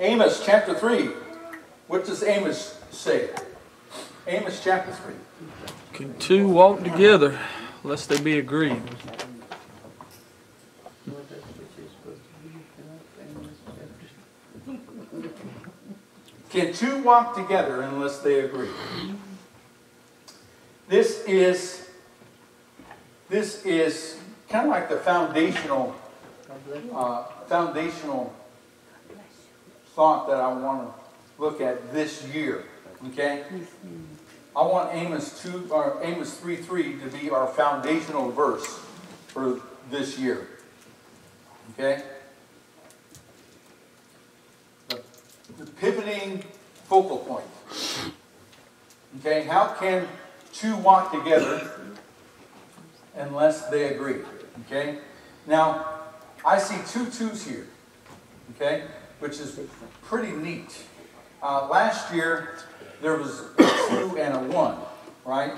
Amos chapter 3. What does Amos say? Amos chapter 3. Can two walk together lest they be agreed? Can two walk together unless they agree? This is this is kind of like the foundational uh, foundational thought that I want to look at this year. Okay, I want Amos two or Amos three three to be our foundational verse for this year. Okay. the pivoting focal point. Okay, how can two walk together unless they agree? Okay, now I see two twos here. Okay, which is pretty neat. Uh, last year there was a two and a one, right?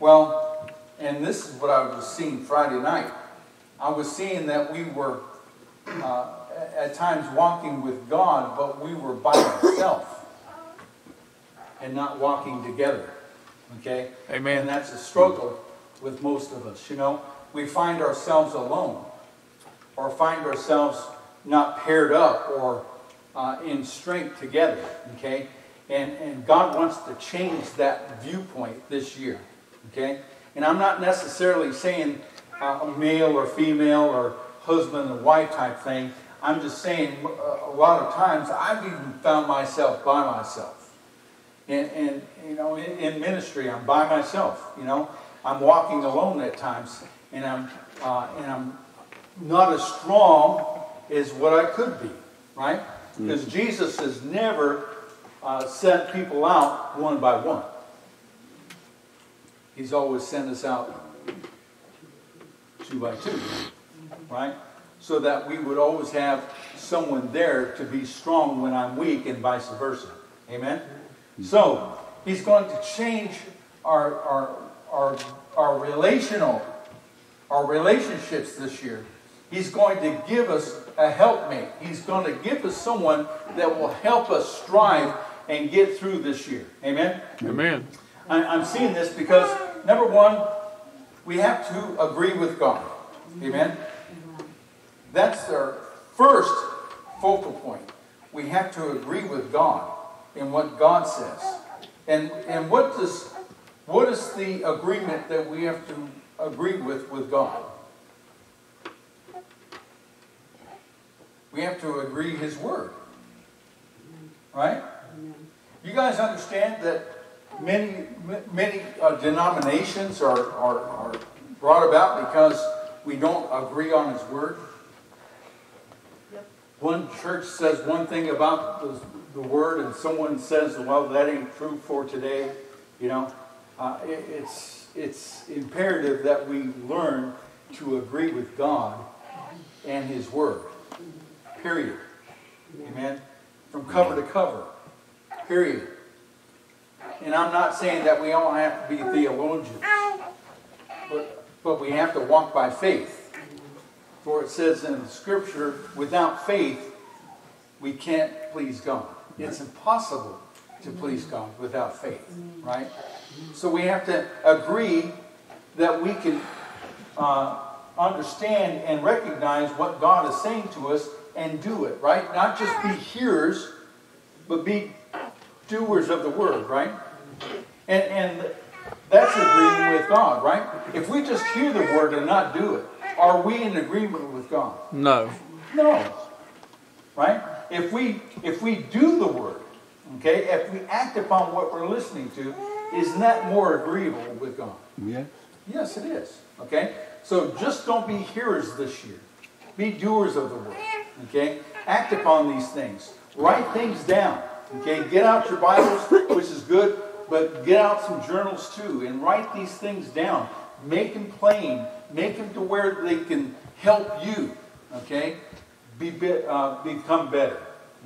Well, and this is what I was seeing Friday night. I was seeing that we were uh, at times walking with God, but we were by ourselves and not walking together. Okay? Amen. And that's a struggle with most of us. You know, we find ourselves alone or find ourselves not paired up or uh, in strength together. Okay? And, and God wants to change that viewpoint this year. Okay? And I'm not necessarily saying uh, male or female or husband and wife type thing. I'm just saying, uh, a lot of times I've even found myself by myself. And, and you know, in, in, ministry, I'm by myself. You know, I'm walking alone at times, and I'm uh, and I'm not as strong as what I could be, right? Because mm-hmm. Jesus has never uh, sent people out one by one. He's always sent us out two by two, right? so that we would always have someone there to be strong when I'm weak and vice versa. Amen? So, he's going to change our, our, our, our relational, our relationships this year. He's going to give us a helpmate. He's going to give us someone that will help us strive and get through this year. Amen? Amen. I'm seeing this because, number one, we have to agree with God. Amen? That's our first focal point. We have to agree with God in what God says. And, and what, does, what is the agreement that we have to agree with with God? We have to agree His Word. Right? You guys understand that many, many uh, denominations are, are, are brought about because we don't agree on His Word? one church says one thing about the, the word and someone says, well, that ain't true for today, you know, uh, it, it's, it's imperative that we learn to agree with God and His Word. Period. Amen. From cover to cover. Period. And I'm not saying that we all have to be theologians, but, but we have to walk by faith. For it says in the scripture, without faith, we can't please God. It's impossible to please God without faith, right? So we have to agree that we can uh, understand and recognize what God is saying to us and do it, right? Not just be hearers, but be doers of the word, right? And, and that's agreeing with God, right? If we just hear the word and not do it, are we in agreement with God? No. No. Right? If we if we do the word, okay, if we act upon what we're listening to, isn't that more agreeable with God? Yeah. Yes, it is. Okay? So just don't be hearers this year. Be doers of the word. Okay? Act upon these things. Write things down. Okay? Get out your Bibles, which is good, but get out some journals too and write these things down. Make them plain make them to where they can help you, okay, be, uh, become better,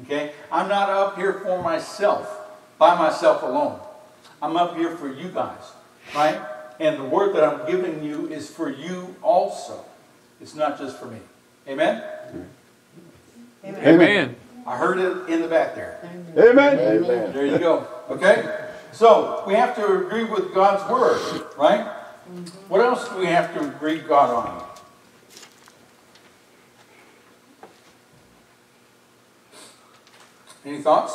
okay? I'm not up here for myself, by myself alone. I'm up here for you guys, right? And the word that I'm giving you is for you also. It's not just for me. Amen? Amen. Amen. I heard it in the back there. Amen. Amen. There you go. Okay? So we have to agree with God's word, right? What else do we have to agree God on? Any thoughts?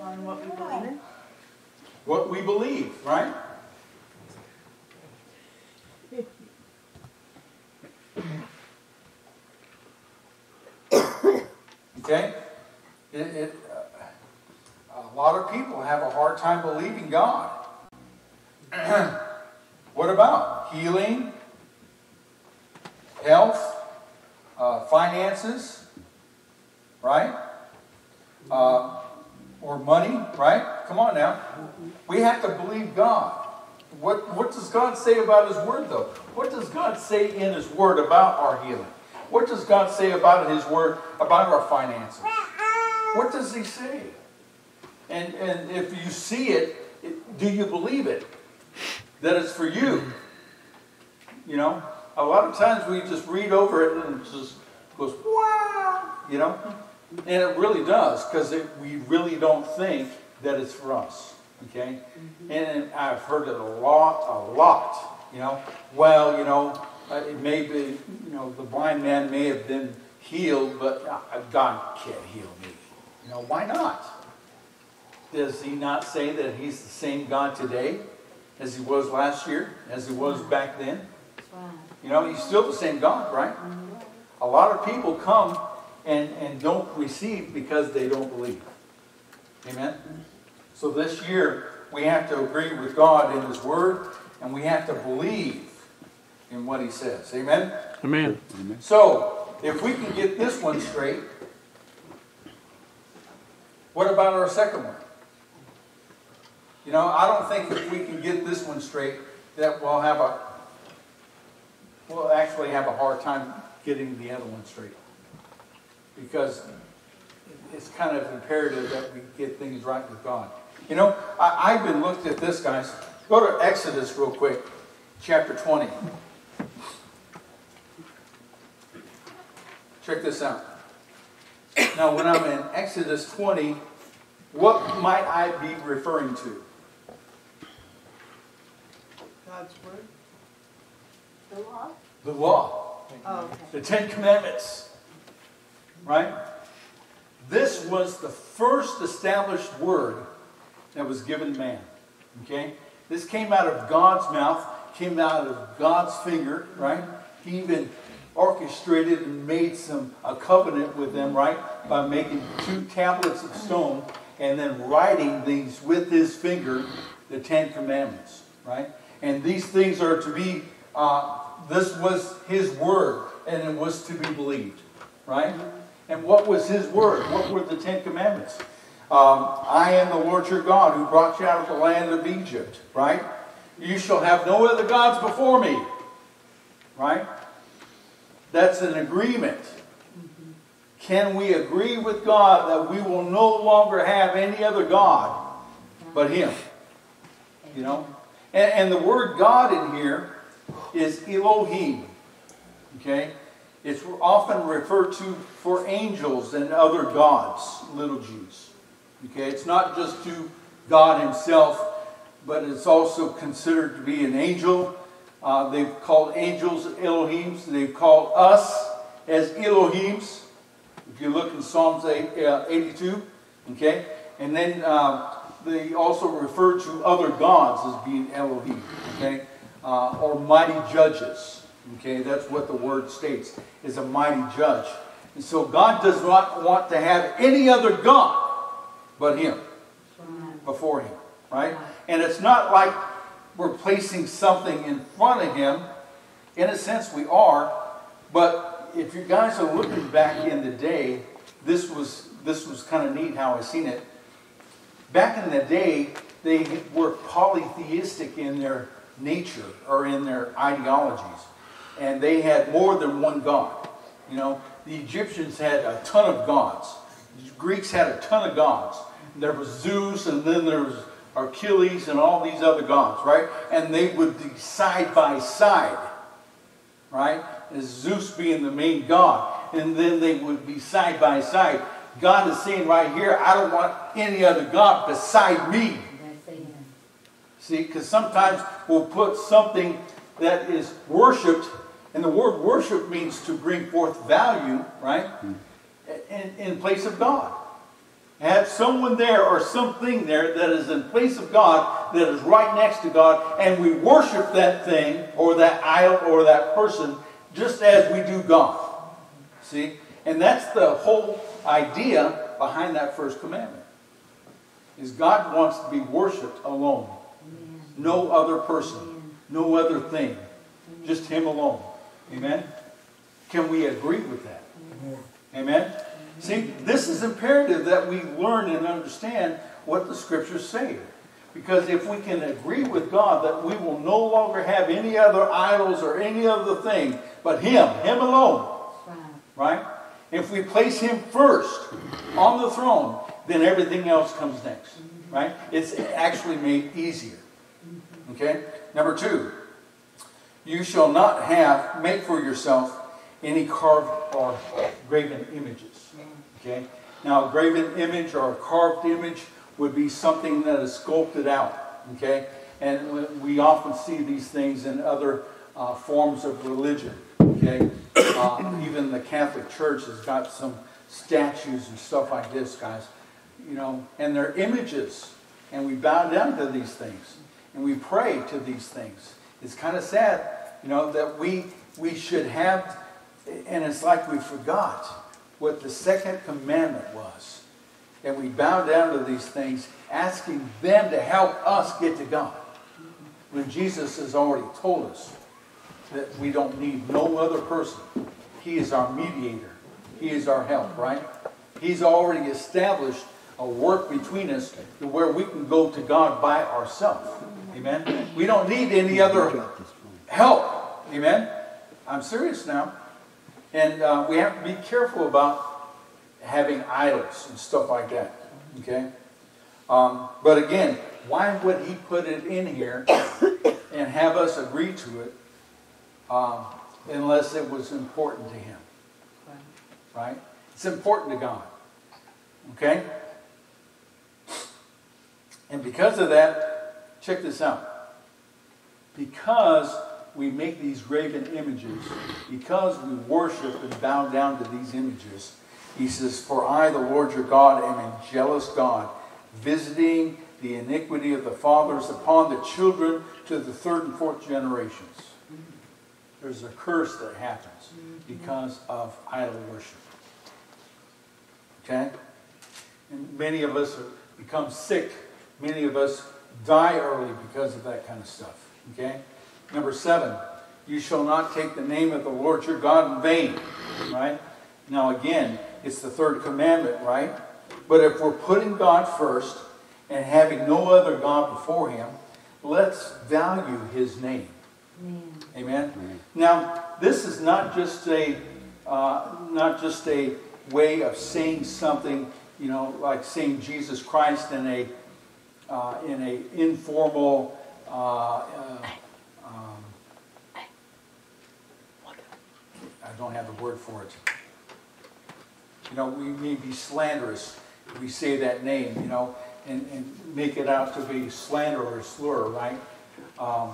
On what we believe? What we believe, right? Okay? It, it, uh, a lot of people have a hard time believing God. what about healing, health, uh, finances, right? Uh, or money, right? Come on now. We have to believe God. What, what does God say about His Word, though? What does God say in His Word about our healing? What does God say about His Word about our finances? What does He say? And, and if you see it, it, do you believe it? That it's for you? You know, a lot of times we just read over it and it just goes, wow, you know? And it really does, because we really don't think that it's for us. Okay? Mm-hmm. And I've heard it a lot, a lot. You know, well, you know, uh, it may be, you know, the blind man may have been healed, but uh, God can't heal me. You know, why not? Does he not say that he's the same God today as he was last year, as he was back then? You know, he's still the same God, right? A lot of people come and, and don't receive because they don't believe. Amen? So this year, we have to agree with God in His Word, and we have to believe in what He says. Amen? Amen. So, if we can get this one straight, what about our second one? You know, I don't think if we can get this one straight, that we'll have a, we'll actually have a hard time getting the other one straight. Because it's kind of imperative that we get things right with God. You know, I, I've been looked at this, guys. Go to Exodus real quick, chapter 20. Check this out. Now, when I'm in Exodus 20, what might I be referring to? God's word? The law? The law, Oh, okay. the Ten Commandments, right? This was the first established word that was given man. Okay? This came out of God's mouth, came out of God's finger, right? He even orchestrated and made some a covenant with them, right? By making two tablets of stone and then writing these with his finger, the Ten Commandments, right? And these things are to be, uh, this was his word, and it was to be believed, right? And what was his word? What were the Ten Commandments? Um, I am the Lord your God who brought you out of the land of Egypt, right? You shall have no other gods before me, right? That's an agreement. Can we agree with God that we will no longer have any other God but Him? You know? And, and the word God in here is Elohim. Okay? It's often referred to for angels and other gods, little G's. Okay? It's not just to God Himself, but it's also considered to be an angel. Uh, they've called angels Elohims. They've called us as Elohims. If you look in Psalms 8, uh, 82, okay? And then uh, they also refer to other gods as being Elohim, okay? Uh, or mighty judges, okay? That's what the word states, is a mighty judge. And so God does not want to have any other God but Him, before Him, right? And it's not like we're placing something in front of Him. In a sense, we are, but if you guys are looking back in the day, this was this was kind of neat how I seen it. Back in the day, they were polytheistic in their nature or in their ideologies, and they had more than one god. You know, the Egyptians had a ton of gods. The Greeks had a ton of gods. There was Zeus, and then there was Achilles, and all these other gods, right? And they would be side by side, right? As Zeus being the main god, and then they would be side by side. God is saying right here, I don't want any other God beside me. See, because sometimes we'll put something that is worshiped, and the word worship means to bring forth value, right? Hmm. In, in place of God. Have someone there or something there that is in place of God, that is right next to God, and we worship that thing or that idol or that person just as we do God. See? And that's the whole idea behind that first commandment. Is God wants to be worshiped alone. No other person, no other thing, just Him alone. Amen? Can we agree with that? Amen? See, this is imperative that we learn and understand what the scriptures say. Because if we can agree with God that we will no longer have any other idols or any other thing but Him, Him alone, Right. If we place Him first on the throne, then everything else comes next, right? It's actually made easier. Okay? Number two, you shall not have, make for yourself any carved or graven images. Okay? Now, a graven image or a carved image would be something that is sculpted out. Okay? And we often see these things in other uh, forms of religion. Okay? Uh, even the Catholic Church has got some statues and stuff like this, guys. You know, and they're images. And we bow down to these things. And we pray to these things. It's kind of sad, you know, that we we should have, and it's like we forgot what the second commandment was. And we bow down to these things, asking them to help us get to God. When Jesus has already told us that we don't need no other person. He is our mediator. He is our help, right? He's already established a work between us to where we can go to God by ourselves. Amen? We don't need any other help. Amen? I'm serious now. And uh, we have to be careful about having idols and stuff like that. Okay? Um, but again, why would he put it in here and have us agree to it um, unless it was important to him? Right? It's important to God. Okay? And because of that, check this out. Because we make these graven images, because we worship and bow down to these images, he says, For I, the Lord your God, am a jealous God, visiting the iniquity of the fathers upon the children to the third and fourth generations. There's a curse that happens because of idol worship. Okay? And many of us become sick. Many of us die early because of that kind of stuff. Okay? Number seven, you shall not take the name of the Lord your God in vain. Right? Now, again, it's the third commandment, right? But if we're putting God first and having no other God before Him, let's value His name. Amen. Now, this is not just a uh, not just a way of saying something, you know, like saying Jesus Christ in a uh, in a informal. Uh, uh, um, I don't have the word for it. You know, we may be slanderous if we say that name, you know, and, and make it out to be slander or slur, right? Um,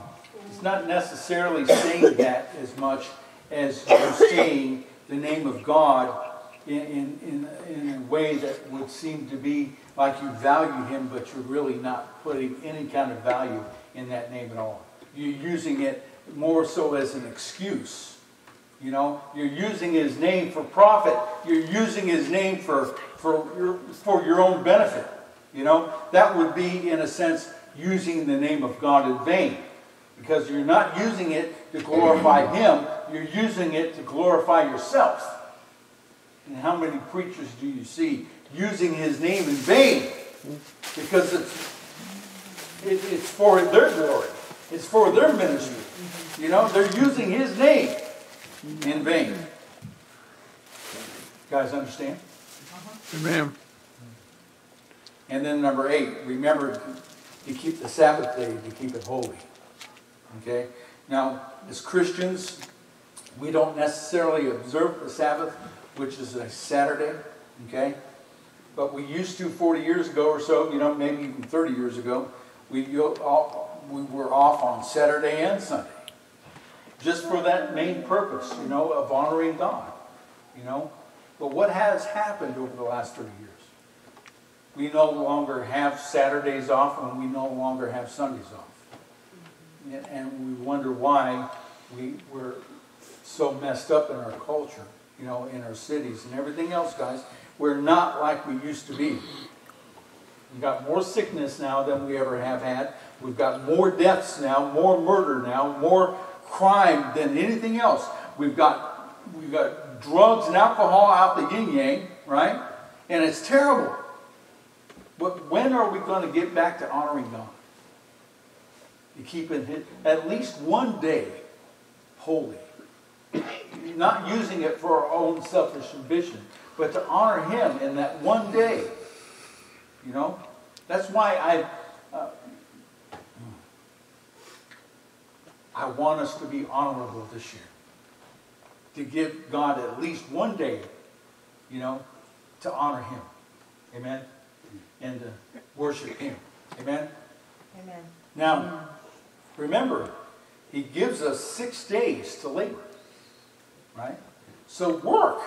it's not necessarily saying that as much as you're saying the name of God in, in, in, in a way that would seem to be like you value Him, but you're really not putting any kind of value in that name at all. You're using it more so as an excuse. You know, you're using His name for profit. You're using His name for, for, your, for your own benefit. You know, that would be, in a sense, using the name of God in vain because you're not using it to glorify Him, you're using it to glorify yourself. And how many preachers do you see using His name in vain? Because it's, it, it's for their glory, it's for their ministry. You know, they're using His name in vain. Guys understand? Amen. And then number eight, remember to keep the Sabbath day, to keep it holy. Okay? Now, as Christians, we don't necessarily observe the Sabbath, which is a Saturday. Okay? But we used to 40 years ago or so, you know, maybe even 30 years ago, we, all, we were off on Saturday and Sunday. Just for that main purpose, you know, of honoring God, you know. But what has happened over the last 30 years? We no longer have Saturdays off and we no longer have Sundays off. Mm-hmm. And- And we wonder why we're so messed up in our culture, you know, in our cities and everything else, guys. We're not like we used to be. We've got more sickness now than we ever have had. We've got more deaths now, more murder now, more crime than anything else. We've got we've got drugs and alcohol out the yin yang, right? And it's terrible. But when are we going to get back to honoring God? To keeping at least one day holy. Not using it for our own selfish ambition, but to honor Him in that one day. You know? That's why I, uh, I want us to be honorable this year. To give God at least one day, you know, to honor Him. Amen? And to worship Him. Amen? Amen. Now, remember, He gives us six days to labor. Right? So work.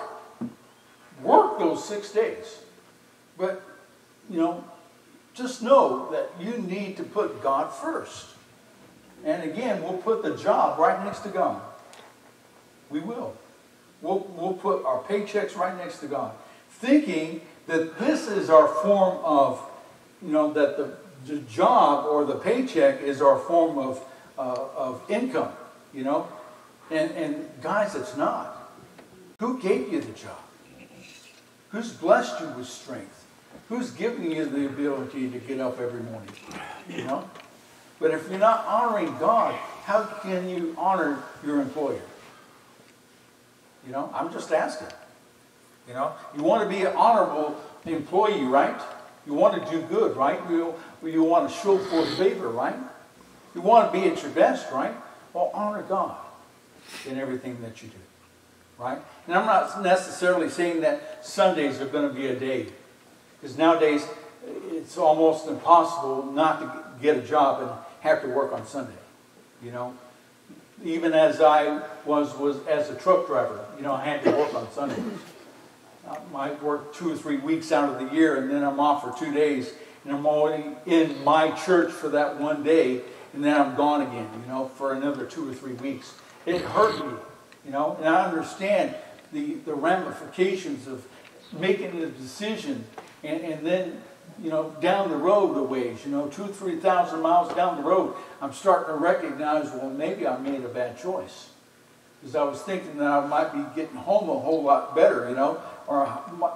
Work those six days. But, you know, just know that you need to put God first. And again, we'll put the job right next to God. We will. We'll, we'll put our paychecks right next to God. Thinking that this is our form of, you know, that the, the job or the paycheck is our form of, uh, of income, you know. And, and guys, it's not. Who gave you the job? Who's blessed you with strength? Who's giving you the ability to get up every morning? You know? But if you're not honoring God, how can you honor your employer? You know, I'm just asking. You know, you want to be an honorable employee, right? You want to do good, right? You, you want to show forth favor, right? You want to be at your best, right? Well, honor God in everything that you do, right? And I'm not necessarily saying that Sundays are going to be a day, because nowadays it's almost impossible not to get a job have to work on Sunday, you know. Even as I was was as a truck driver, you know, I had to work on Sundays. I work two or three weeks out of the year, and then I'm off for two days, and I'm only in my church for that one day, and then I'm gone again, you know, for another two or three weeks. It hurt me, you know, and I understand the, the ramifications of making the decision, and, and then, you know, down the road a ways, you know, two, three thousand miles down the road, I'm starting to recognize, well, maybe I made a bad choice. Because I was thinking that I might be getting home a whole lot better, you know, or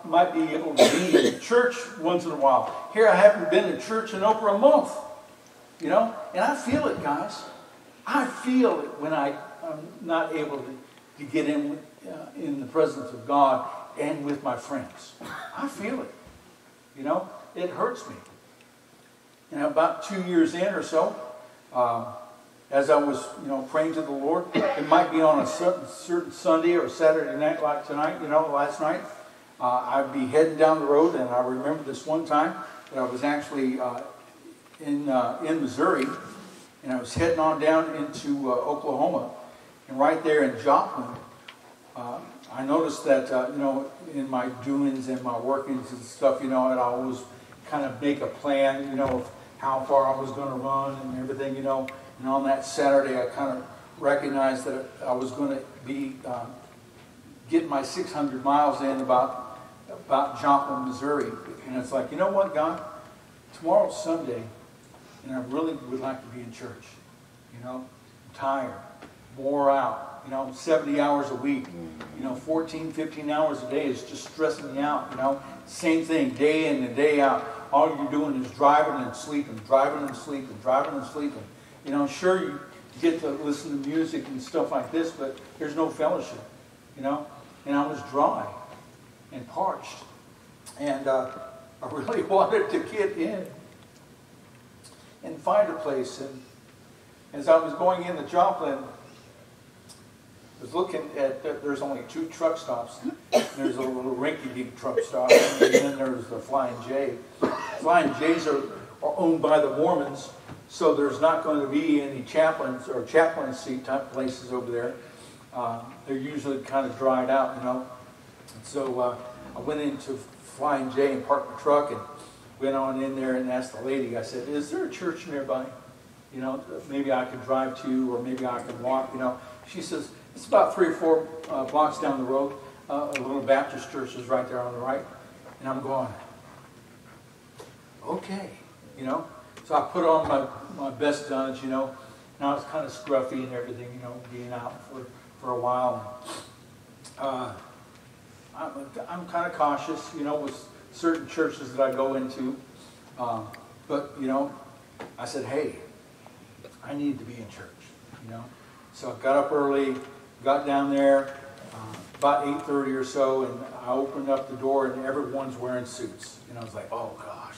might be able to be in church once in a while. Here I haven't been in church in over a month, you know, and I feel it, guys. I feel it when I, I'm not able to, to get in, uh, in the presence of God and with my friends. I feel it, you know, it hurts me. And about two years in or so, um, as I was, you know, praying to the Lord, it might be on a certain, certain Sunday or Saturday night like tonight, you know, last night. Uh, I'd be heading down the road, and I remember this one time that I was actually uh, in uh, in Missouri, and I was heading on down into uh, Oklahoma, and right there in Joplin, uh, I noticed that uh, you know in my doings and my workings and stuff, you know, and I always kind of make a plan, you know, of how far I was going to run and everything, you know. And on that Saturday, I kind of recognized that I was going to be um, getting my 600 miles in about about Joplin, Missouri. And it's like, you know what, God? Tomorrow's Sunday, and I really would like to be in church. You know, I'm tired, wore out. You know, 70 hours a week. You know, 14, 15 hours a day is just stressing me out. You know, same thing, day in and day out. All you're doing is driving and sleeping, driving and sleeping, driving and sleeping. You know, sure you get to listen to music and stuff like this, but there's no fellowship. You know, and I was dry and parched. And uh, I really wanted to get in and find a place. And as I was going in the Joplin, was looking at, that there's only two truck stops. There's a little rinky-dink truck stop, and then there's the Flying J. Flying J's are, are owned by the Mormons, so there's not going to be any chaplains or chaplaincy type places over there. Uh, they're usually kind of dried out, you know. And so uh, I went into Flying J and parked my truck and went on in there and asked the lady, I said, is there a church nearby? You know, maybe I could drive to or maybe I could walk, you know. She says, it's about three or four uh, blocks down the road. Uh, a little Baptist church is right there on the right. And I'm going, okay, you know. So I put on my, my best guns, you know. Now it's kind of scruffy and everything, you know, being out for, for a while. Uh, I'm, I'm kind of cautious, you know, with certain churches that I go into. Um, but, you know, I said, hey, I need to be in church, you know. So I got up early, got down there, uh, about 8.30 or so, and I opened up the door and everyone's wearing suits. And I was like, oh gosh,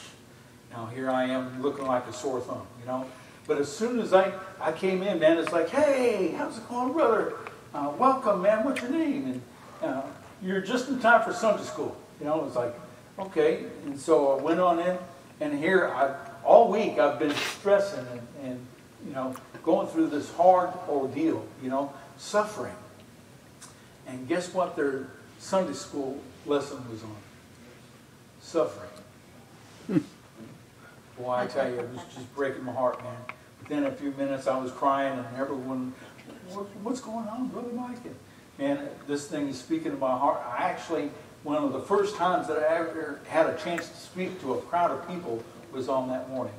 now here I am looking like a sore thumb, you know. But as soon as I, I came in, man, it's like, hey, how's it going, brother? Uh, welcome, man, what's your name? And uh, you're just in time for Sunday school. You know, it's like, okay. And so I went on in, and here, I, all week I've been stressing and, and, you know, going through this hard ordeal, you know, suffering. And guess what their Sunday school lesson was on? Suffering. Boy, I tell you, it was just breaking my heart, man. Within a few minutes, I was crying, and everyone, what, what's going on, Brother Mike? And, man, this thing is speaking to my heart. I actually, one of the first times that I ever had a chance to speak to a crowd of people was on that morning.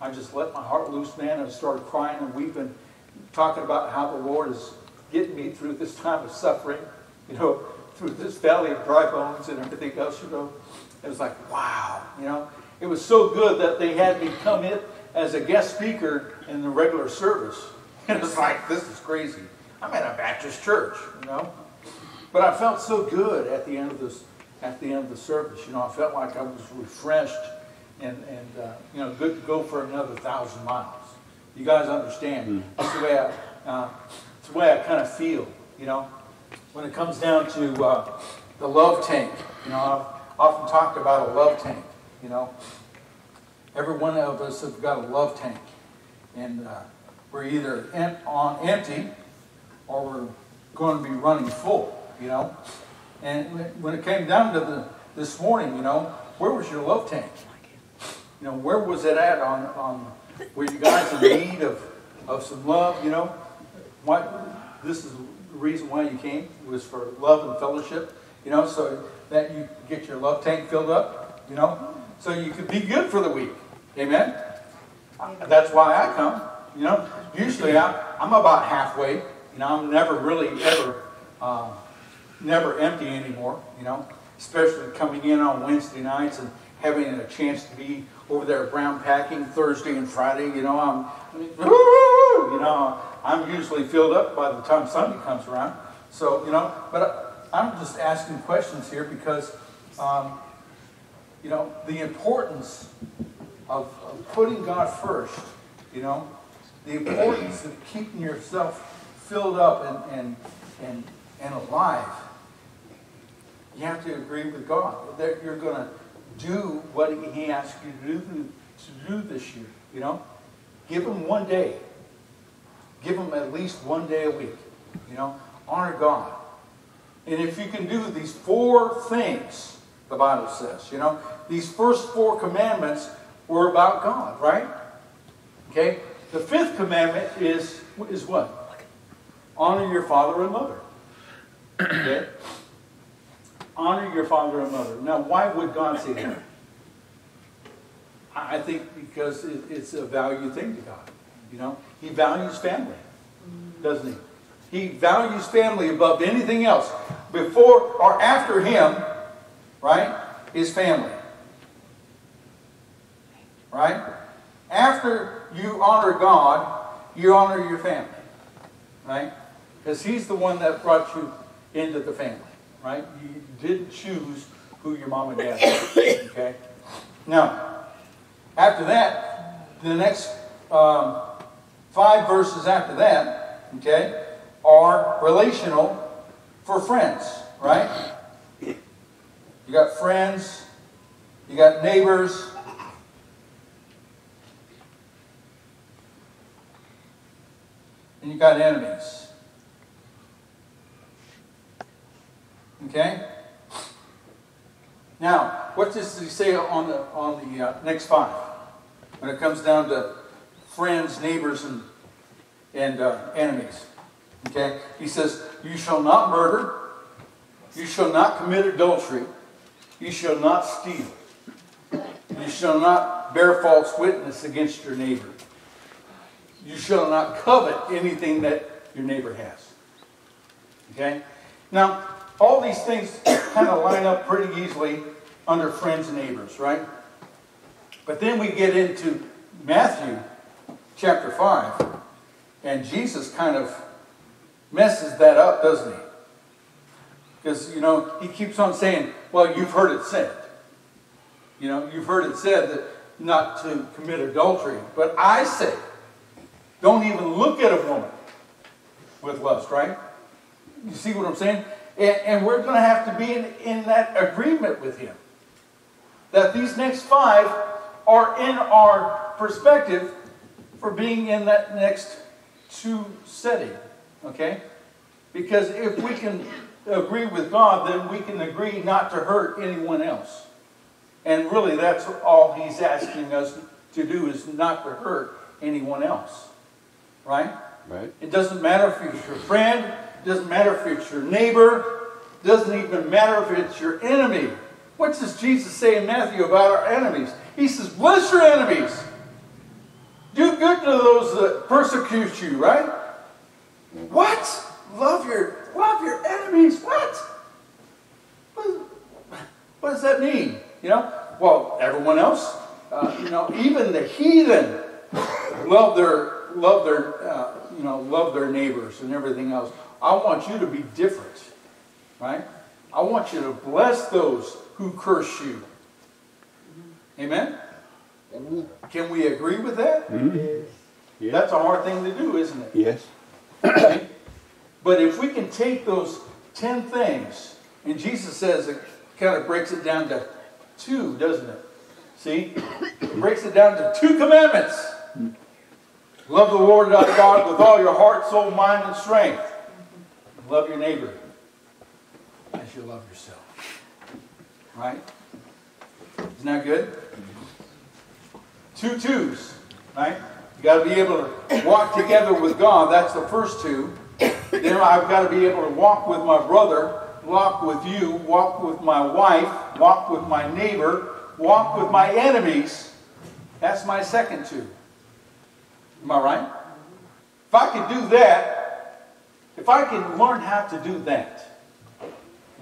I just let my heart loose, man, and started crying and weeping, talking about how the Lord is getting me through this time of suffering, you know, through this valley of dry bones and everything else, you know. It was like, wow, you know. It was so good that they had me come in as a guest speaker in the regular service. And it's like, this is crazy. I'm in a Baptist church, you know. But I felt so good at the end of this, at the end of the service. You know, I felt like I was refreshed and, and uh, you know, good to go for another thousand miles. You guys understand? That's the way I, uh, it's the way I kind of feel, you know. When it comes down to uh, the love tank, you know, I've often talked about a love tank, you know. Every one of us have got a love tank. And uh, we're either em on empty or we're going to be running full, you know. And when it came down to the, this morning, you know, where was your love tank? You know, where was it at on, on were you guys in need of, of some love, you know? What, this is the reason why you came, was for love and fellowship, you know, so that you get your love tank filled up, you know, so you could be good for the week. Amen? That's why I come. You know, usually I'm, I'm about halfway. You know, I'm never really ever, uh, never empty anymore, you know, especially coming in on Wednesday nights and having a chance to be over there Brown Packing Thursday and Friday. You know, I'm, you know, I'm usually filled up by the time Sunday comes around. So, you know, but I'm just asking questions here because, um, you know, the importance of, of putting God first, you know, the importance of keeping yourself filled up and, and, and, and alive. You have to agree with God that you're going to do what He asks you to do, to do this year. You know, give Him one day. Give Him at least one day a week. You know, honor God. And if you can do these four things, the Bible says, you know, these first four commandments were about God, right? Okay? The fifth commandment is, is what? Honor your father and mother. Okay? Honor your father and mother. Now, why would God say that? I think because it, it's a value thing to God. You know, He values family, doesn't He? He values family above anything else. Before or after Him, right, is family. Right? After you honor God, you honor your family. Right? Because He's the one that brought you into the family. Right? You didn't choose who your mom and dad were. Okay? Now, after that, the next um, five verses after that, okay, are relational for friends, right? You got friends, you got neighbors. And you got enemies. Okay? Now, what does he say on the on the uh, next five? When it comes down to friends, neighbors, and and uh, enemies. Okay? He says, "You shall not murder. You shall not commit adultery. You shall not steal. You shall not bear false witness against your neighbor. You shall not covet anything that your neighbor has." Okay? Now, all these things kind of line up pretty easily under friends and neighbors, right? But then we get into Matthew chapter 5, and Jesus kind of messes that up, doesn't he? Because, you know, he keeps on saying, well, you've heard it said. You know, you've heard it said that not to commit adultery. But I say, don't even look at a woman with lust, right? You see what I'm saying? And, and we're going to have to be in, in that agreement with him. That these next five are in our perspective for being in that next two setting. Okay? Because if we can agree with God, then we can agree not to hurt anyone else. And really, that's all He's asking us to do is not to hurt anyone else. Right? Right. It doesn't matter if you're your friend, doesn't matter if it's your neighbor, doesn't even matter if it's your enemy. What does Jesus say in Matthew about our enemies? He says, Bless your enemies. Do good to those that persecute you, right? What? Love your love your enemies. What? What, does that mean? You know? Well, everyone else, uh, you know, even the heathen love their love their uh, you know love their neighbors and everything else. I want you to be different, right? I want you to bless those who curse you. Amen. Can we agree with that? Mm-hmm. Yeah. That's a hard thing to do, isn't it? Yes. But if we can take those 10 things, and Jesus says it kind of breaks it down to two, doesn't it? See? It breaks it down to two commandments. Mm. Love the Lord thy God with all your heart, soul, mind, and strength. Love your neighbor as you love yourself. Right? Isn't that good? Two twos, right? You got to be able to walk together with God. That's the first two. Then I've got to be able to walk with my brother, walk with you, walk with my wife, walk with my neighbor, walk with my enemies. That's my second two. Am I right? If I could do that, if I can learn how to do that,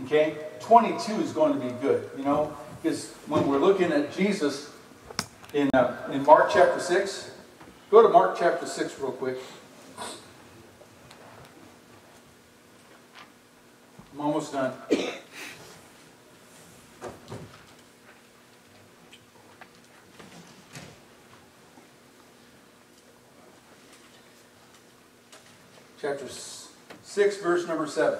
okay, 22 is going to be good, you know, because when we're looking at Jesus in, uh, in Mark chapter 6, go to Mark chapter 6 real quick. I'm almost done. Chapter s- 6, verse number 7.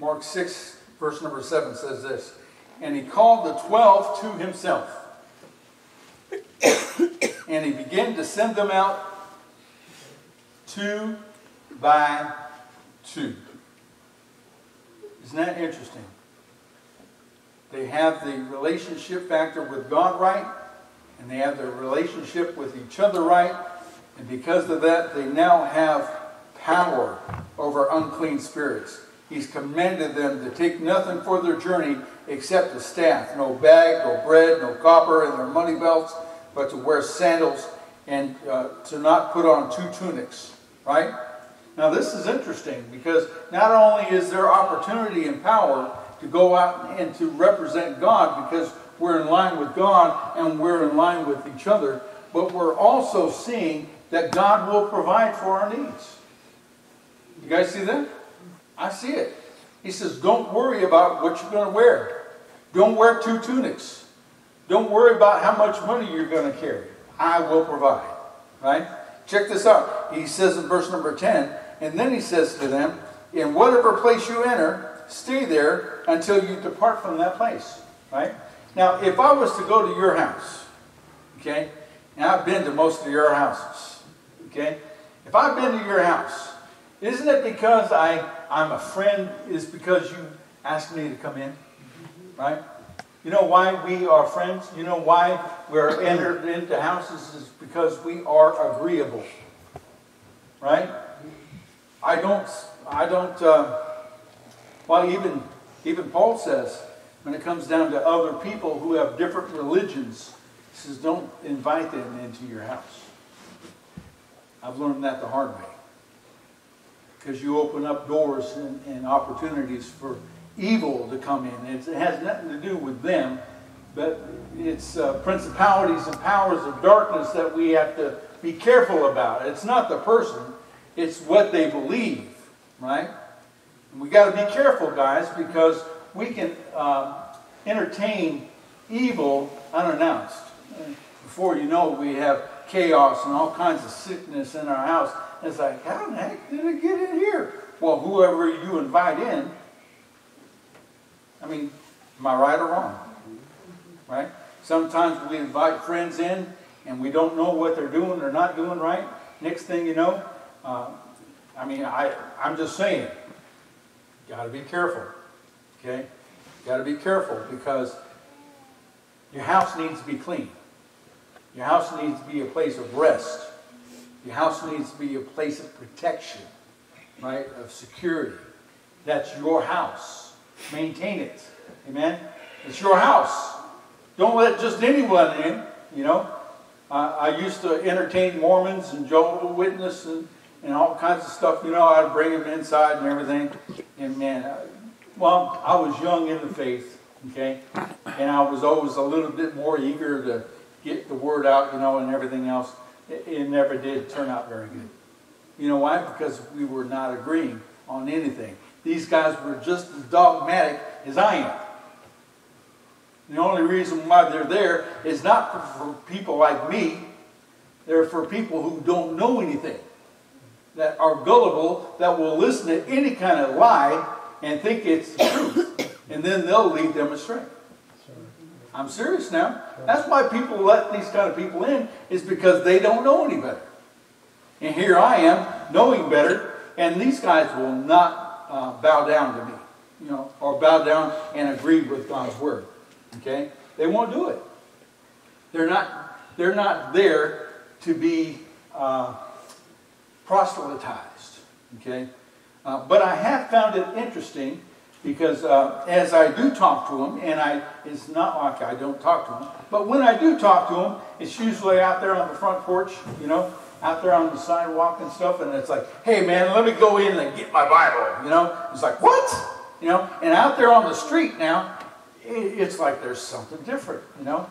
Mark 6, verse number 7 says this And he called the twelve to himself, and he began to send them out two by two. Isn't that interesting? They have the relationship factor with God right, and they have their relationship with each other right, and because of that, they now have power over unclean spirits. He's commanded them to take nothing for their journey except a staff, no bag, no bread, no copper in their money belts, but to wear sandals and uh, to not put on two tunics, right? Now, this is interesting because not only is there opportunity and power to go out and to represent God because we're in line with God and we're in line with each other, but we're also seeing that God will provide for our needs. You guys see that? I see it. He says, don't worry about what you're going to wear. Don't wear two tunics. Don't worry about how much money you're going to carry. I will provide. Right? Check this out. He says in verse number 10, and then he says to them, In whatever place you enter, stay there until you depart from that place. Right? Now, if I was to go to your house, okay, and I've been to most of your houses, okay, if I've been to your house, isn't it because I, I'm a friend, is because you asked me to come in? Right? You know why we are friends? You know why we're entered into houses is because we are agreeable. Right? I don't, I don't, uh, well, even, even Paul says, when it comes down to other people who have different religions, he says, don't invite them into your house. I've learned that the hard way. Because you open up doors and, and opportunities for evil to come in. It's, it has nothing to do with them, but it's uh, principalities and powers of darkness that we have to be careful about. It's not the person, it's what they believe, right? We got to be careful, guys, because we can uh, entertain evil unannounced. Before you know we have chaos and all kinds of sickness in our house. It's like, how the heck did it get in here? Well, whoever you invite in, I mean, am I right or wrong? Right? Sometimes we invite friends in and we don't know what they're doing or not doing right. Next thing you know, uh, I mean, I, I'm just saying, got to be careful. Okay? Got to be careful because your house needs to be clean. Your house needs to be a place of rest. Your house needs to be a place of protection, right? Of security. That's your house. Maintain it. Amen? It's your house. Don't let just anyone in, you know. I, I used to entertain Mormons and Jehovah Witnesses and, and all kinds of stuff. You know, I'd bring them inside and everything. And man, I, well, I was young in the faith, okay? And I was always a little bit more eager to get the word out, you know, and everything else. It, it never did turn out very good. You know why? Because we were not agreeing on anything. These guys were just as dogmatic as I am. The only reason why they're there is not for, for people like me. They're for people who don't know anything, that are gullible, that will listen to any kind of lie and think it's the truth, and then they'll lead them astray. I'm serious now. That's why people let these kind of people in, is because they don't know any better. And here I am, knowing better, and these guys will not uh, bow down to me, you know, or bow down and agree with God's word. Okay? They won't do it. They're not, they're not there to be uh, proselytized. Okay? Uh, but I have found it interesting because uh, as I do talk to them, and I, it's not like I don't talk to them, but when I do talk to them, it's usually out there on the front porch, you know, out there on the sidewalk and stuff, and it's like, hey man, let me go in and get my Bible, you know? It's like, what? You know, and out there on the street now, it's like there's something different, you know?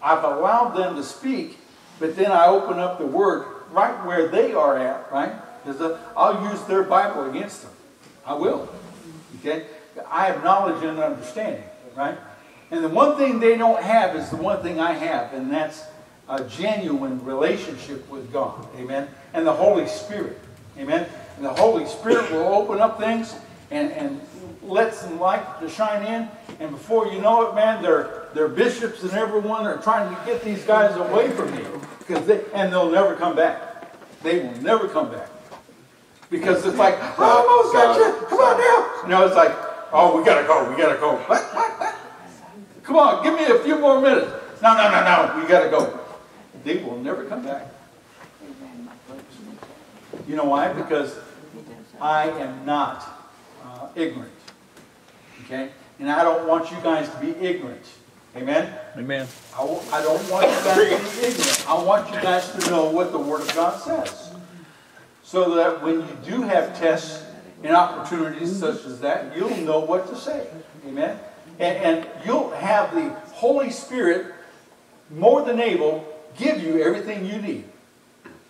I've allowed them to speak, but then I open up the Word right where they are at, right? Because I'll use their Bible against them. I will. Okay? I have knowledge and understanding, right? And the one thing they don't have is the one thing I have, and that's a genuine relationship with God. Amen? And the Holy Spirit. Amen? And the Holy Spirit will open up things and, and let some light to shine in. And before you know it, man, their, their bishops and everyone are trying to get these guys away from you. Because they, and they'll never come back. They will never come back. Because it's like, oh, almost got you. Come on now. You know, it's like, oh, we gotta go. We gotta go. What? What? What? Come on, give me a few more minutes. No, no, no, no. We gotta go. They will never come back. You know why? Because I am not uh, ignorant. Okay? And I don't want you guys to be ignorant. Amen? Amen. I w- I don't want you guys to be ignorant. I want you guys to know what the Word of God says. So that when you do have tests and opportunities such as that, you'll know what to say. Amen? And, and you'll have the Holy Spirit more than able give you everything you need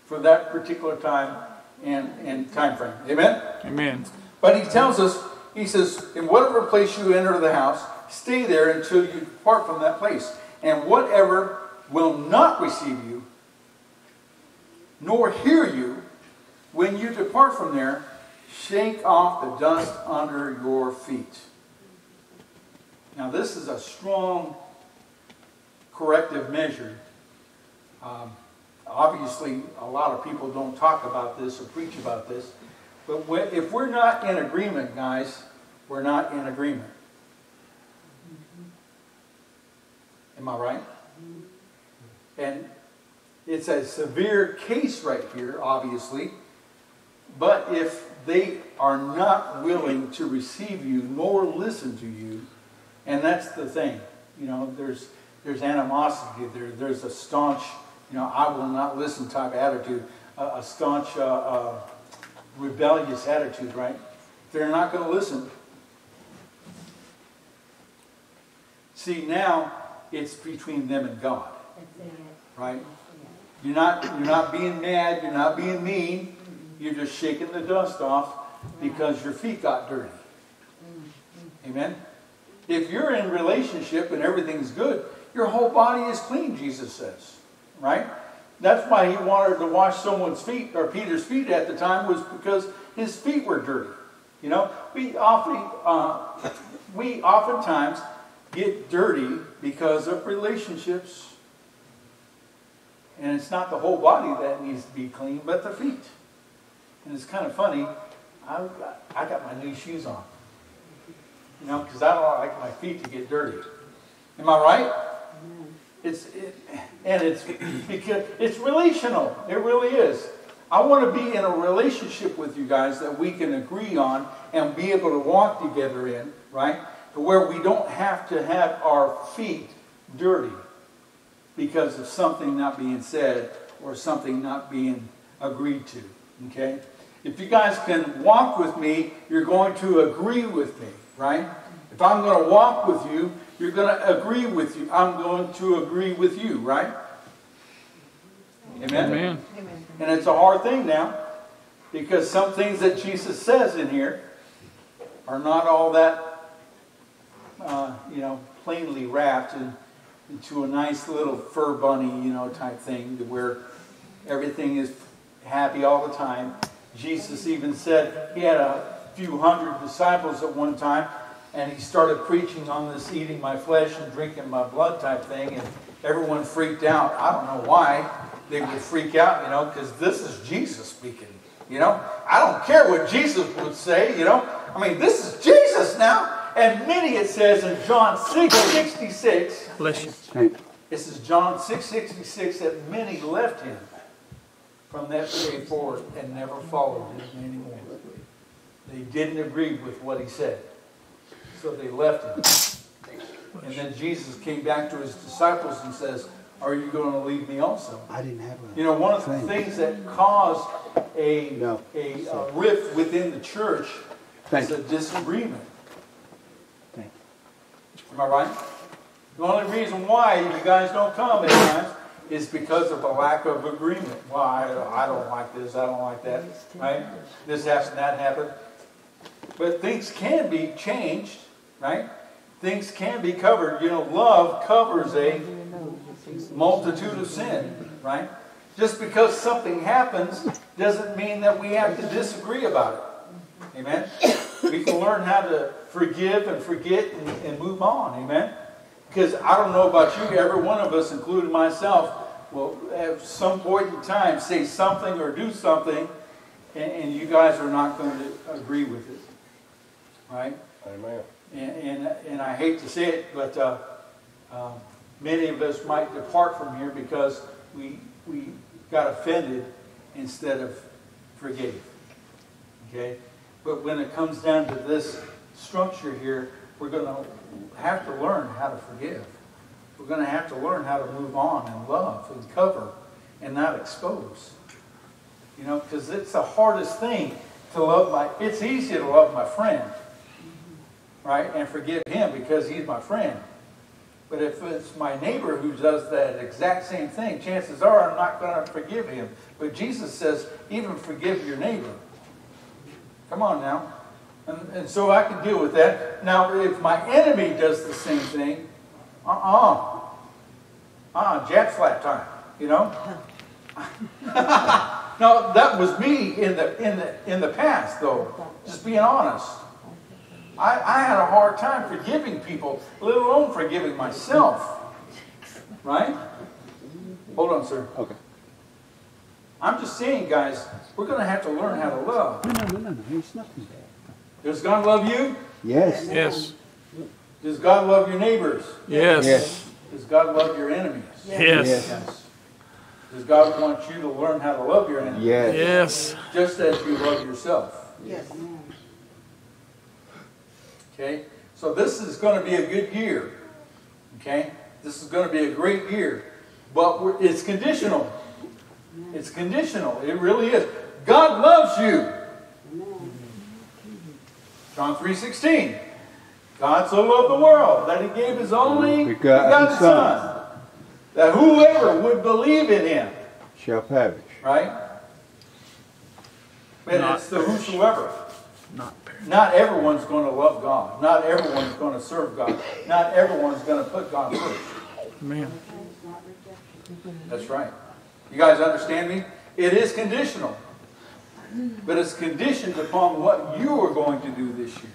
for that particular time and, and time frame. Amen? Amen. But he tells us He says, In whatever place you enter the house, stay there until you depart from that place. And whatever will not receive you, nor hear you, when you depart from there, shake off the dust under your feet. Now, this is a strong corrective measure. Um, obviously, a lot of people don't talk about this or preach about this. But if we're not in agreement, guys, we're not in agreement. Am I right? And it's a severe case right here, obviously. But if they are not willing to receive you nor listen to you, and that's the thing, you know, there's there's animosity, there, there's a staunch, you know, I will not listen type attitude, a, staunch uh, uh, rebellious attitude, right? They're not going to listen. See, now it's between them and God, right? You're not, you're not being mad, you're not being mean, you're just shaking the dust off because your feet got dirty. Amen? If you're in relationship and everything's good, your whole body is clean, Jesus says. Right? That's why he wanted to wash someone's feet, or Peter's feet at the time, was because his feet were dirty. You know, we often, uh, we oftentimes get dirty because of relationships. And it's not the whole body that needs to be clean, but the feet. And it's kind of funny. I, I got my new shoes on. You know, because I don't like my feet to get dirty. Am I right? It's it, and it's because it's relational. It really is. I want to be in a relationship with you guys that we can agree on and be able to walk together in, right? To where we don't have to have our feet dirty because of something not being said or something not being agreed to. Okay? If you guys can walk with me, you're going to agree with me, right? If I'm going to walk with you, you're going to agree with you. I'm going to agree with you, right? Amen? Amen. And it's a hard thing now because some things that Jesus says in here are not all that, uh, you know, plainly wrapped in, into a nice little fur bunny, you know, type thing where everything is happy all the time. Jesus even said he had a few hundred disciples at one time and he started preaching on this eating my flesh and drinking my blood type thing and everyone freaked out. I don't know why they would freak out, you know, because this is Jesus speaking. You know, I don't care what Jesus would say, you know. I mean, this is Jesus now. And many, it says in John 6 66, Bless you. this is John 6 66, that many left him from that day forward and never followed him anymore. They didn't agree with what he said. So they left him. And then Jesus came back to his disciples and says, Are you going to leave me also? I didn't have one. You know, one of the things that caused a, No. a, a rift within the church Thank is a disagreement. Am I right? The only reason why you guys don't come at times is because of a lack of agreement. Well, I, I don't like this, I don't like that, right? This happened, that happened. But things can be changed, right? Things can be covered. You know, love covers a multitude of sin, right? Just because something happens doesn't mean that we have to disagree about it. Amen? We can learn how to forgive and forget and, and move on. Amen? Because I don't know about you, every one of us, including myself, will at some point in time say something or do something, and, and you guys are not going to agree with it. Right? Amen. And, and, and I hate to say it, but uh, um, many of us might depart from here because we, we got offended instead of forgave. Okay? But when it comes down to this structure here, we're going to have to learn how to forgive. We're going to have to learn how to move on and love and cover and not expose. You know, because it's the hardest thing to love my, it's easy to love my friend right, and forgive him because he's my friend. But if it's my neighbor who does that exact same thing, chances are I'm not going to forgive him. But Jesus says, even forgive your neighbor. Come on now. And, and so I can deal with that. Now, if my enemy does the same thing, uh-uh. Uh-uh, jab slap time, you know? now, that was me in the, in the, in the past, though. Just being honest. I, I had a hard time forgiving people, let alone forgiving myself. Right? Hold on, sir. Okay. I'm just saying, guys, we're going to have to learn how to love. No, no, no, no, no, it's nothing. Does God love you? Yes. Yes. Does God love your neighbors? Yes. Yes. Does God love your enemies? Yes. Yes. Does God want you to learn how to love your enemies? Yes. Yes. Just as you love yourself. Yes. Okay? So this is going to be a good year. Okay? This is going to be a great year. But we're- it's conditional. It's conditional. It really is. God loves you. John 3.16. God so loved the world that he gave his only Begotten begotten Son. Son. That whoever would believe in him, Shall perish. right? But Not it's the whosoever. Not perish. Not everyone's going to love God. Not everyone's going to serve God. Not everyone's going to put God first. Man. That's right. You guys understand me? It is conditional. But it's conditioned upon what you are going to do this year.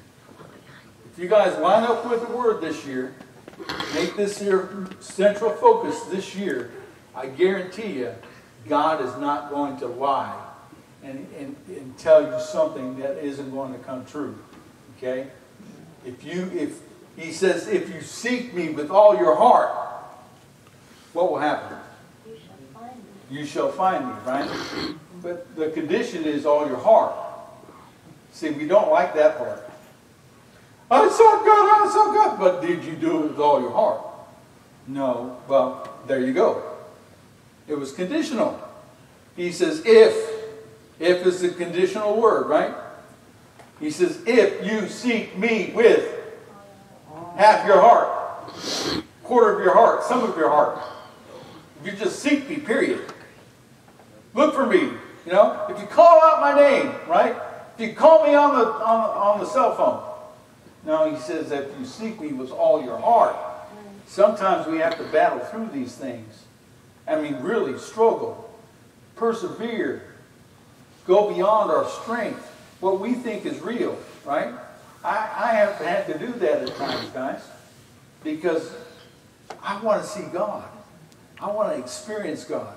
If you guys line up with the Word this year, make this your central focus this year, I guarantee you, God is not going to lie and, and, and tell you something that isn't going to come true. Okay? If you, if, He says, if you seek me with all your heart, what will happen? You shall find me. you shall find me, right? But the condition is all your heart. See, we don't like that part. Oh, I saw God, oh, I saw God, but did you do it with all your heart? No. Well, there you go. It was conditional. He says, if. If is the conditional word, right? He says, if you seek me with half your heart, quarter of your heart, some of your heart. If you just seek me, period. Look for me. You know, if you call out my name, right? If you call me on the on, on the cell phone. No, he says that if you seek me with all your heart. Sometimes we have to battle through these things. I mean, really struggle, persevere, go beyond our strength, what we think is real, right? I, I have had to do that at times, guys, because I want to see God. I want to experience God.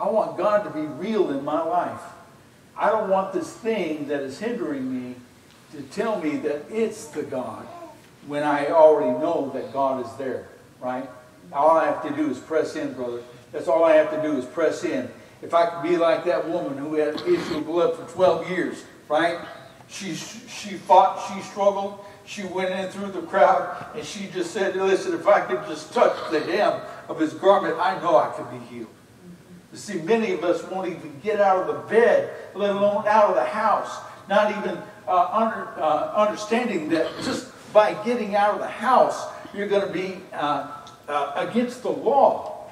I want God to be real in my life. I don't want this thing that is hindering me to tell me that it's the God when I already know that God is there, right? All I have to do is press in, brother. That's all I have to do is press in. If I could be like that woman who had issue of blood for 12 years, right? She, she fought, she struggled, she went in through the crowd, and she just said, listen, if I could just touch the hem of his garment, I know I could be healed. You see, many of us won't even get out of the bed, let alone out of the house, not even uh, under, uh, understanding that just by getting out of the house, you're going to be uh, uh, against the law.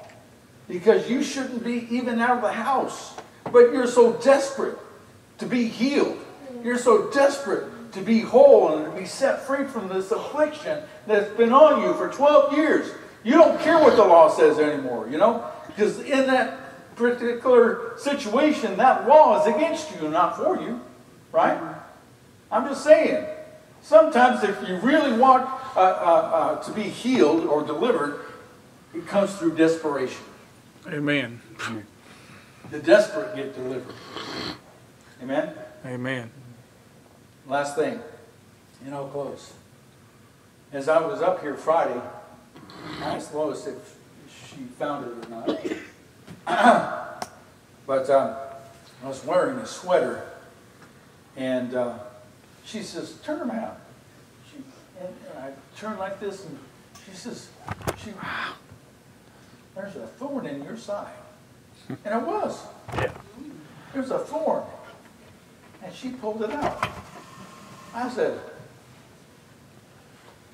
Because you shouldn't be even out of the house. But you're so desperate to be healed. You're so desperate to be whole and to be set free from this affliction that's been on you for 12 years. You don't care what the law says anymore, you know? Because in that particular situation, that law is against you, not for you, right? I'm just saying. Sometimes, if you really want uh, uh, uh, to be healed or delivered, it comes through desperation. Amen. The desperate get delivered. Amen? Amen. Last thing, and I'll close. As I was up here Friday, I asked Lois if she found it or not. but um, I was wearing a sweater, and uh, she says, "Turn around." She, and, and I turn like this, and she says, "She, there's a thorn in your side," and it was. Yeah. There's a thorn, and she pulled it out. I said,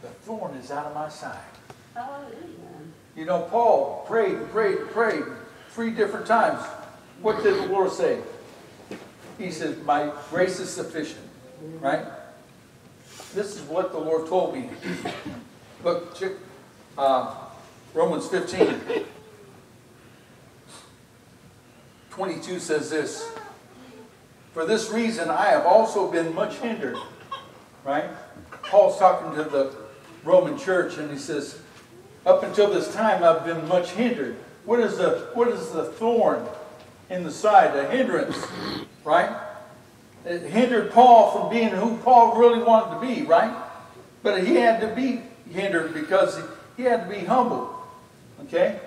"The thorn is out of my side." Hallelujah. You know, Paul prayed and prayed and prayed three different times. What did the Lord say? He said, My grace is sufficient, right? this is what the Lord told me. Look, uh, Romans 15. 22 says this. For this reason I have also been much hindered. Right? Paul's talking to the Roman church and he says, Up until this time I've been much hindered. What is the what is the thorn in the side? A hindrance, right? It hindered Paul from being who Paul really wanted to be, right? But he had to be hindered because he had to be humble. Okay?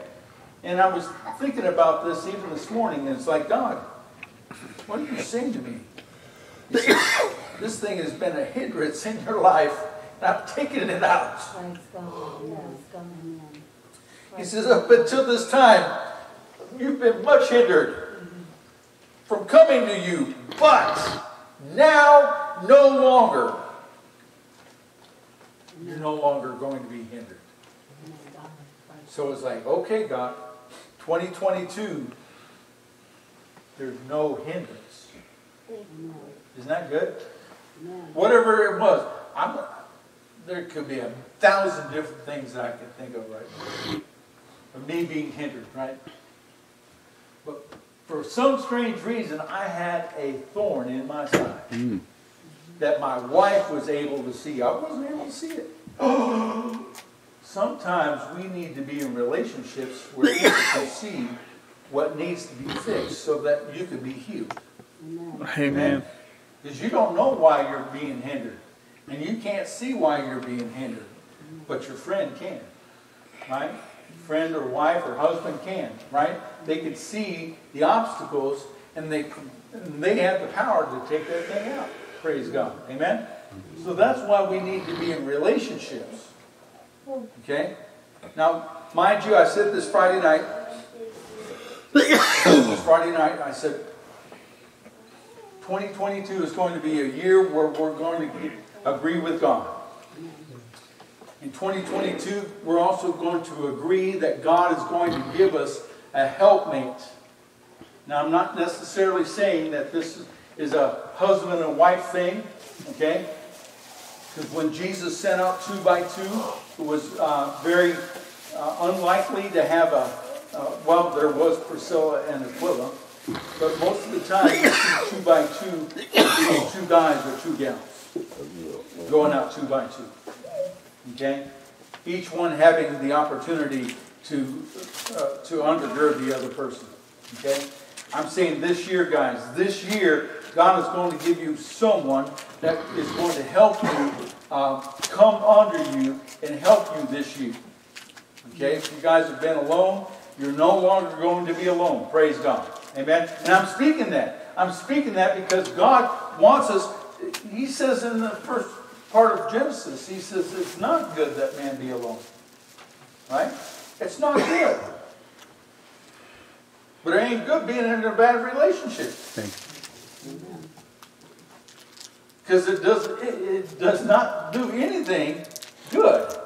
And I was thinking about this even this morning, and it's like, God, what are you saying to me? This thing has been a hindrance in your life, and I'm taking it out. Praise God, yes, God. He says, up until this time, you've been much hindered from coming to you, but now no longer. You're no longer going to be hindered. So it's like, okay, God, 2022, there's no hindrance. Isn't that good? Whatever it was, I'm, there could be a thousand different things that I can think of right now. Of me being hindered, right? But for some strange reason, I had a thorn in my side mm. that my wife was able to see. I wasn't able to see it. Sometimes we need to be in relationships where you can see what needs to be fixed so that you can be healed. Amen. Because you don't know why you're being hindered. And you can't see why you're being hindered. But your friend can. Right? Friend or wife or husband can. Right? They can see the obstacles and they, and they have the power to take that thing out. Praise God. Amen? So that's why we need to be in relationships. Okay? Now, mind you, I said this Friday night. this Friday night, I said, 2022 is going to be a year where we're going to agree with God. In 2022, we're also going to agree that God is going to give us a helpmate. Now, I'm not necessarily saying that this is a husband and wife thing, okay? Because when Jesus sent out two by two, it was uh, very uh, unlikely to have a, uh, well, there was Priscilla and Aquila, but most of the time, two by two, two guys or two gals going out two by two. Okay? Each one having the opportunity to, uh, to undergird the other person. Okay? I'm saying this year, guys, this year, God is going to give you someone that is going to help you uh, come under you and help you this year. Okay? If you guys have been alone, you're no longer going to be alone. Praise God. Amen. And I'm speaking that. I'm speaking that because God wants us. He says in the first part of Genesis, He says it's not good that man be alone. Right? It's not good. But it ain't good being in a bad relationship. Thank you. Because it does, it, it does not do anything good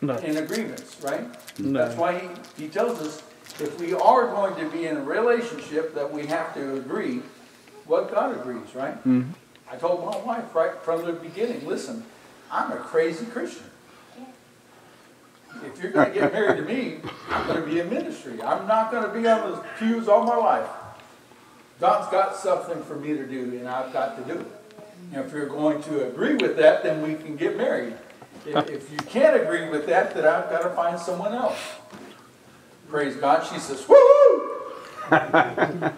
No. in agreements, right? No. That's why he, he tells us if we are going to be in a relationship that we have to agree what God agrees, right? Mhm. I told my wife right from the beginning, listen, I'm a crazy Christian. If you're going to get married to me, I'm going to be in ministry. I'm not going to be on the pews all my life. God's got something for me to do, and I've got to do it. And if you're going to agree with that, then we can get married. If, if you can't agree with that, then I've got to find someone else. Praise God. She says, woohoo!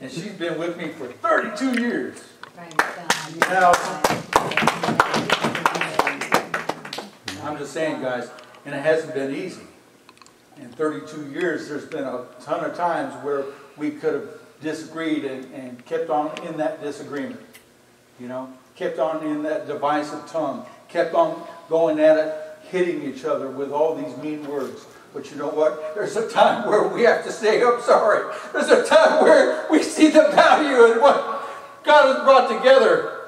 and she's been with me for 32 years. I'm just saying, guys, and it hasn't been easy. In 32 years, there's been a ton of times where we could have disagreed and, and kept on in that disagreement. You know, kept on in that divisive tongue, kept on going at it, hitting each other with all these mean words. But you know what? There's a time where we have to say, I'm sorry. There's a time where we see the value in what God has brought together.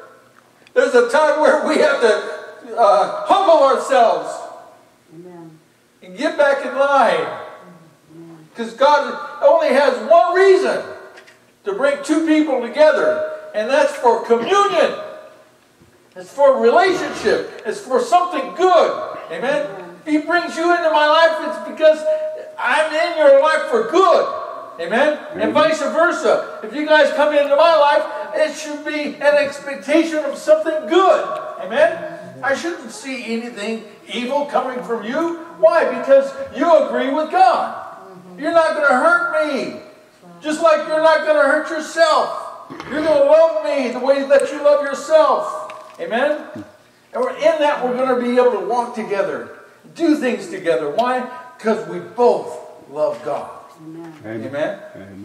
There's a time where we have to uh, humble ourselves Amen. and get back in line. Because God only has one reason to bring two people together, and that's for communion. It's for relationship. It's for something good. Amen. He brings you into my life, it's because I'm in your life for good. Amen? And vice versa. If you guys come into my life, it should be an expectation of something good. Amen? I shouldn't see anything evil coming from you. Why? Because you agree with God. You're not going to hurt me. Just like you're not going to hurt yourself. You're going to love me the way that you love yourself. Amen? And we're in that, we're going to be able to walk together, do things together. Why? Because we both love God. Amen. Amen. Amen? Amen.